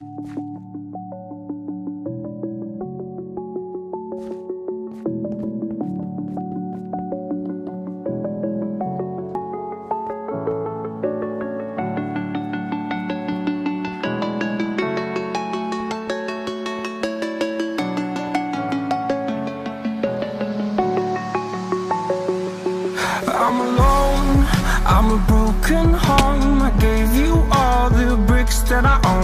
I'm alone, I'm a broken home. I gave you all the bricks that I own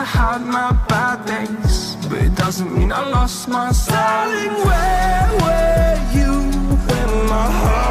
I had my bad days, but it doesn't mean I lost my style. Darling, where were you when my heart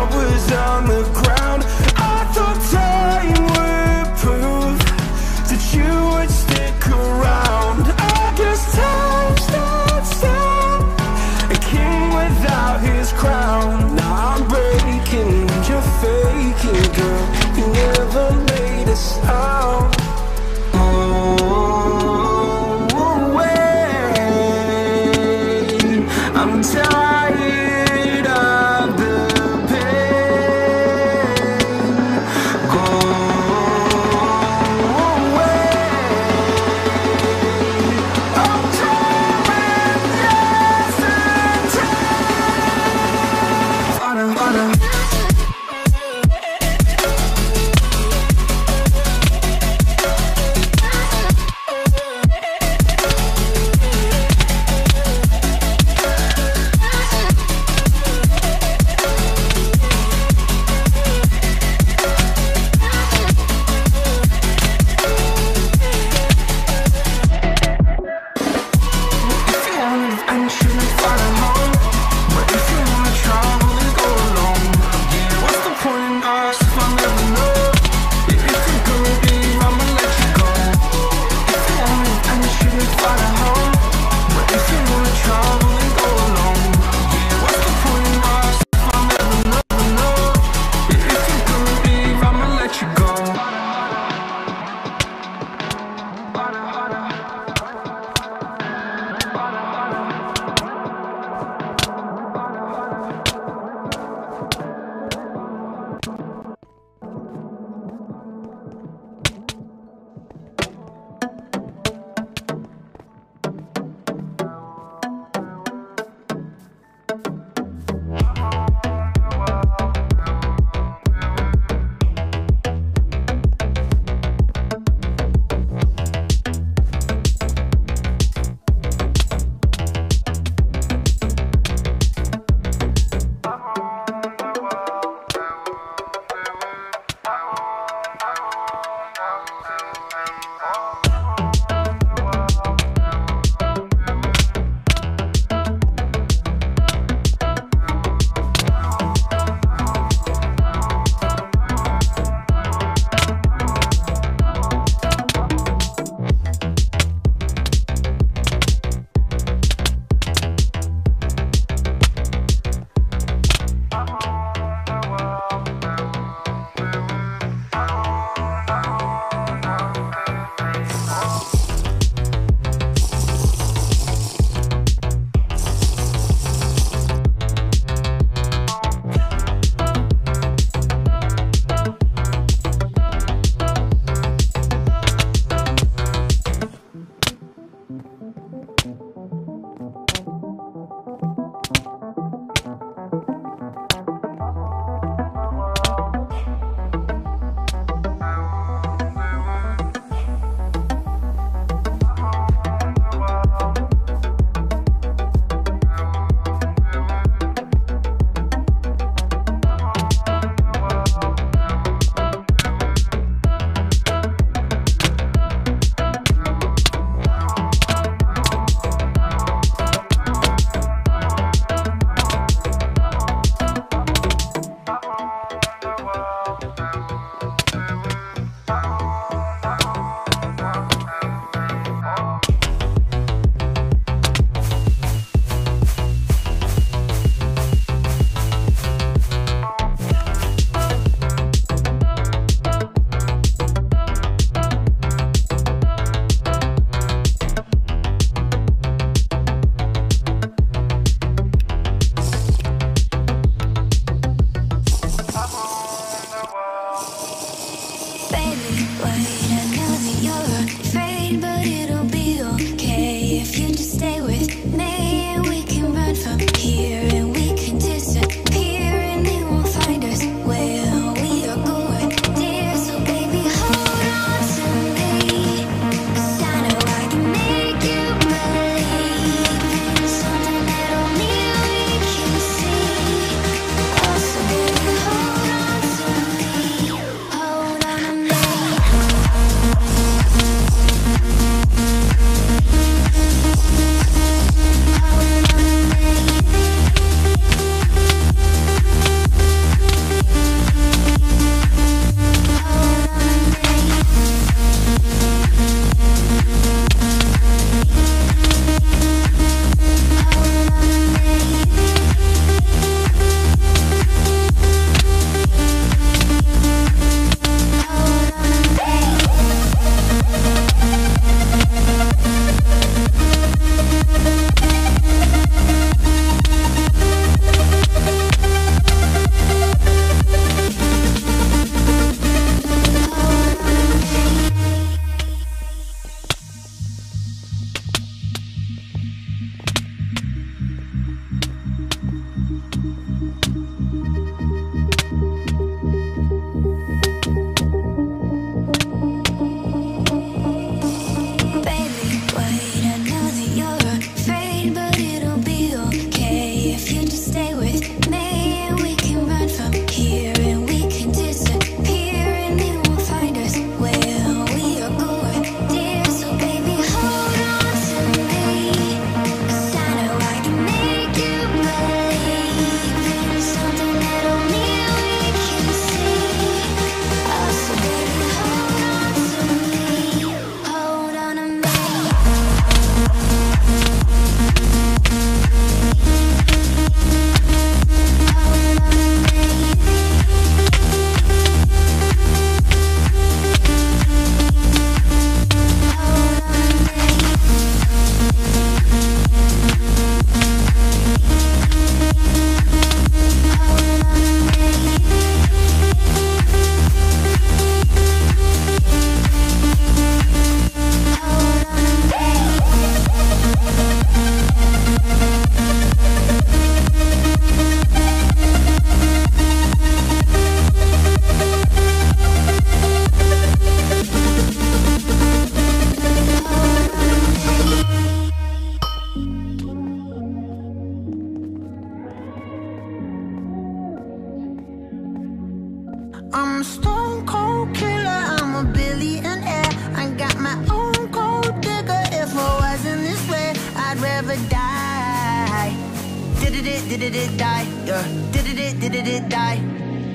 Did it, it, did it, it die? Yeah. Did it, it, did it, it die?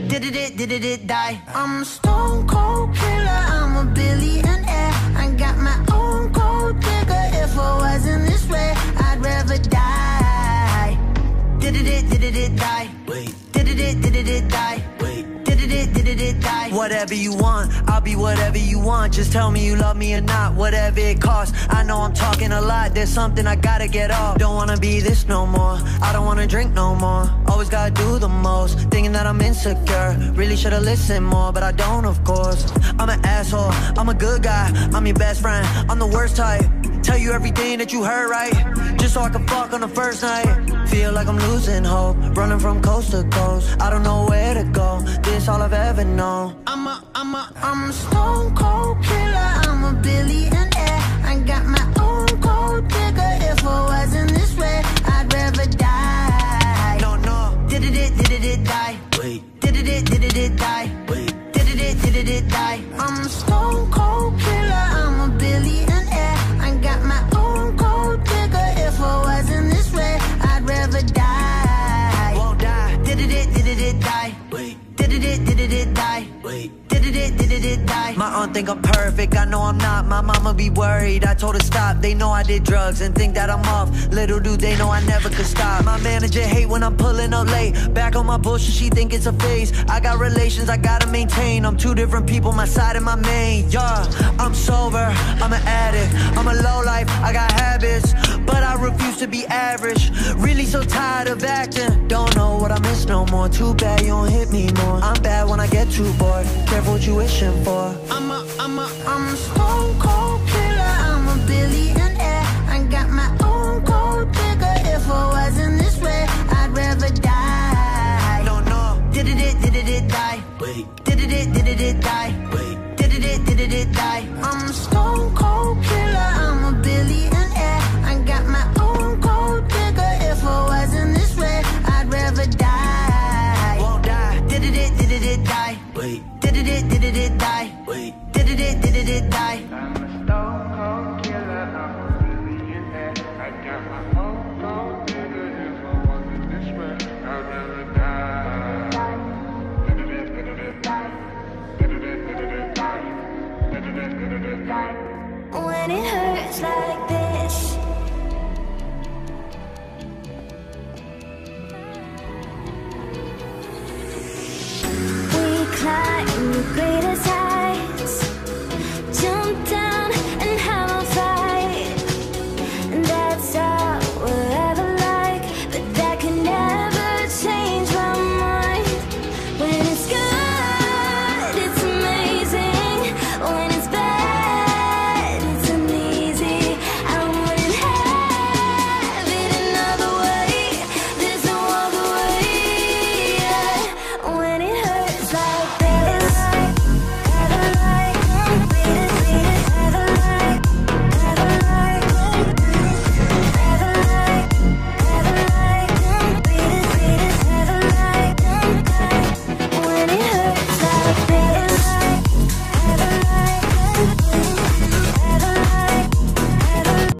Did it, it, did it, it die? I'm a stone cold killer. I'm a billionaire. I got my own gold digger. If I wasn't this way, I'd rather die. Did it, it, did it, it die? Wait. Did it, it, did it, it die? Did it, did it, it die? Whatever you want, I'll be whatever you want. Just tell me you love me or not, whatever it costs. I know I'm talking a lot, there's something I gotta get off. Don't wanna be this no more, I don't wanna drink no more. Always gotta do the most, thinking that I'm insecure. Really should've listened more, but I don't, of course. I'm an asshole, I'm a good guy, I'm your best friend, I'm the worst type. Tell you everything that you heard right, just so I can fuck on the first night. Feel like I'm losing hope, running from coast to coast. I don't know where I'm a, I'm a, stone cold killer. I'm a billionaire. I got my own gold digger. If I wasn't this way, I'd rather die. No, no, Did it, it, did it, it die? wait, Did it, it, did it, it die? wait. Did it, it, did it, it die? Aunt think I'm perfect, I know I'm not. My mama be worried, I told her stop. They know I did drugs and think that I'm off. Little do they know I never could stop. My manager hate when I'm pulling up late. Back on my bullshit, she think it's a phase. I got relations I gotta maintain. I'm two different people, my side and my main. Yeah, I'm sober, I'm an addict. I'm a low life, I got habits refuse to be average. Really so tired of acting. Don't know what I miss no more. Too bad you don't hit me more. I'm bad when I get too bored. Careful what you wishing for. I'm a, I'm a, I'm a stone cold killer. I'm a billionaire. I got my own gold digger If I wasn't this way I'd rather die. No, no. Did it, did it, did it, die? Wait. Did it, did it, did it, die? Wait. Did it, did it, did it, die?